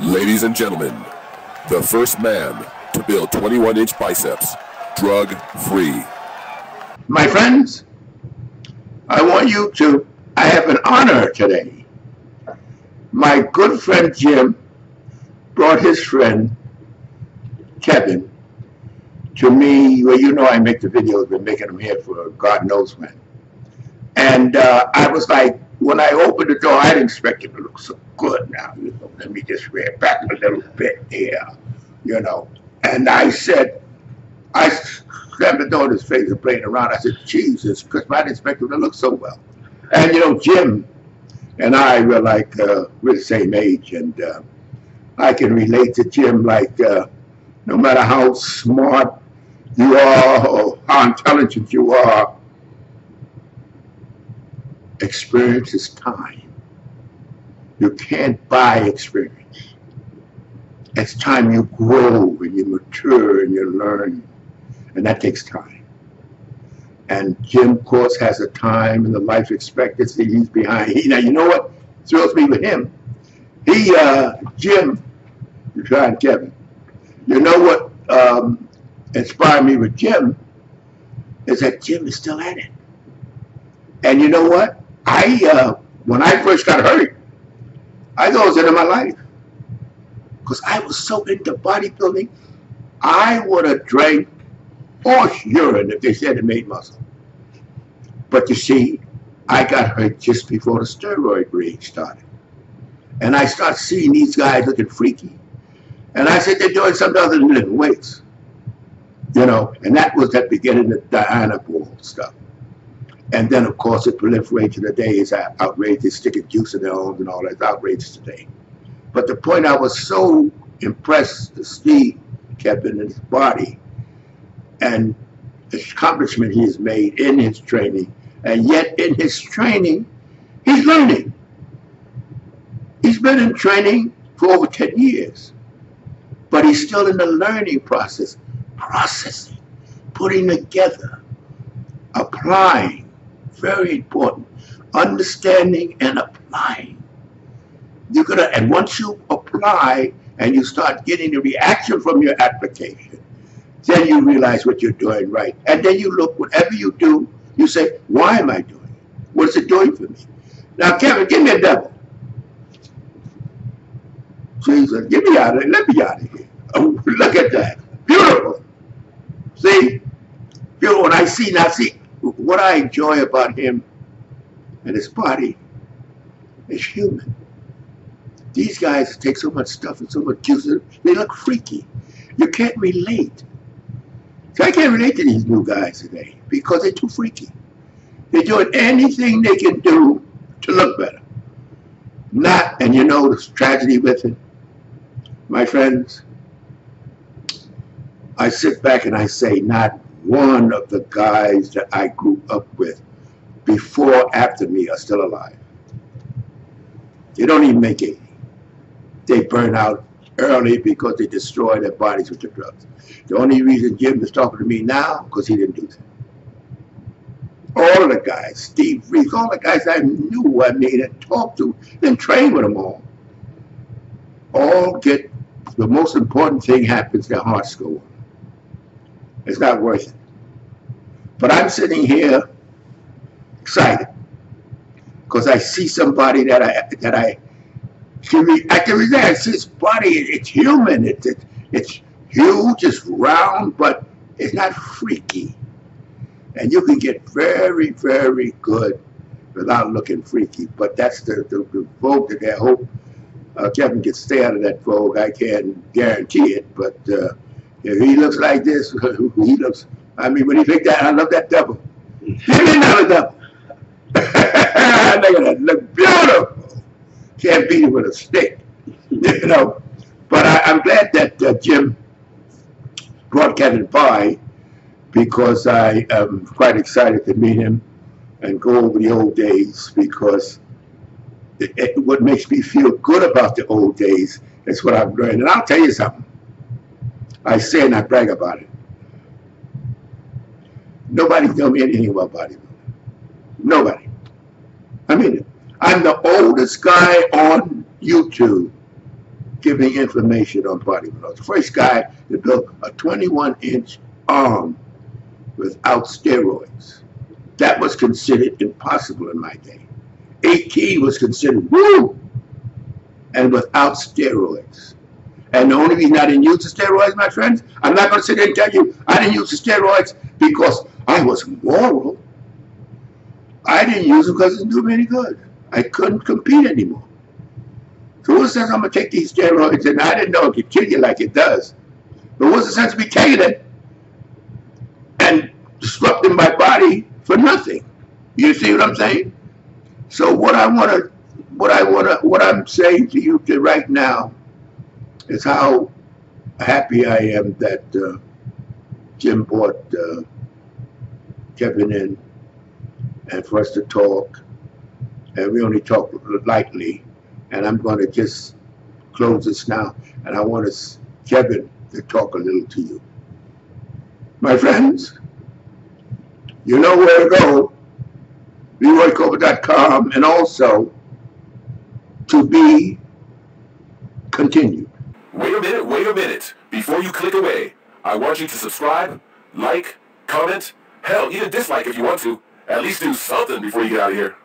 Ladies and gentlemen, the first man to build 21 inch biceps, drug free. My friends, I want you to, I have an honor today. My good friend Jim brought his friend Kevin to me. Well, you know, I make the videos, been making them here for God knows when. And uh, I was like, when I opened the door, I didn't expect it to look so good now. You know, let me just rear back a little bit here, you know. And I said, I slammed the door in his face and playing around. I said, Jesus, because I didn't expect him to look so well. And, you know, Jim and I were like, uh, we're the same age. And uh, I can relate to Jim like, uh, no matter how smart you are or how intelligent you are, experience is time. You can't buy experience. It's time you grow and you mature and you learn, and that takes time. And Jim, of course, has a time and the life expectancy he's behind. He, now, you know what thrills me with him? He, uh, Jim, you're trying Kevin. You know what um, inspired me with Jim is that Jim is still at it. And you know what? I, uh, when I first got hurt, I thought it was the end of my life. Because I was so into bodybuilding, I would have drank horse urine if they said it made muscle. But you see, I got hurt just before the steroid rage started. And I start seeing these guys looking freaky. And I said, they're doing something other than lifting weights. You know, and that was that beginning of Dianabol stuff. And then, of course, it proliferates to the proliferation today is outrageous, sticking juice in their arms and all that. It's outrageous today. But the point I was so impressed, Steve kept in his body and accomplishment he has made in his training. And yet, in his training, he's learning. He's been in training for over 10 years, but he's still in the learning process, processing, putting together, applying very important. Understanding and applying. You're gonna, and once you apply and you start getting the reaction from your application, then you realize what you're doing right. And then you look, whatever you do, you say, why am I doing it? What is it doing for me? Now, Kevin, give me a devil. Jesus, get me out of here. Let me out of here. Oh, look at that. Beautiful. See? Beautiful. When I see, now see, what I enjoy about him and his body is human. These guys take so much stuff and so much juice, they look freaky. You can't relate. So I can't relate to these new guys today because they're too freaky. They're doing anything they can do to look better. Not, and you know the tragedy with it, my friends, I sit back and I say, not one of the guys that I grew up with before, after me, are still alive. They don't even make 80. They burn out early because they destroy their bodies with the drugs. The only reason Jim is talking to me now, because he didn't do that. All of the guys, Steve Reeves, all the guys I knew, I mean, and talked to, and trained with them all, all get, the most important thing happens, their hearts go. It's not worth it. But I'm sitting here excited because I see somebody that I that I can re, I can relate. I see his body. It's human. It's it's, it's huge. It's round, but it's not freaky. And you can get very very good without looking freaky. But that's the the, the vogue that I hope uh, Kevin can stay out of that vogue. I can't guarantee it, but. Uh, if he looks like this, he looks, I mean, when he picked that, I love that double. Give me another double. look at that, look beautiful. Can't beat it with a stick, you know. But I, am glad that uh, Jim brought Kevin by because I am quite excited to meet him and go over the old days because it, it, what makes me feel good about the old days is what I've learned. And I'll tell you something. I say and I brag about it. Nobody tell me anything about bodybuilding. Nobody. I mean, I'm the oldest guy on YouTube. giving information on bodybuilders. The first guy to build a 21 inch arm without steroids. That was considered impossible in my day. 18 was considered woo, and without steroids. And the only reason I didn't use the steroids, my friends, I'm not going to sit there and tell you I didn't use the steroids because I was moral. I didn't use them because it didn't do me any good. I couldn't compete anymore. So what's the sense I'm going to take these steroids? And I didn't know it could kill you like it does. But what's the sense of me taking it and disrupting my body for nothing? You see what I'm saying? So what I want to, what I want to, what I'm saying to you right now is how happy I am that uh, Jim brought uh, Kevin in and for us to talk. And we only talk lightly. And I'm going to just close this now. And I want us, Kevin to talk a little to you. My friends, you know where to go. LeroyColbert.com and also to be continued. Wait a minute, a minute. Before you click away, I want you to subscribe, like, comment, hell, even dislike if you want to. At least do something before you get out of here.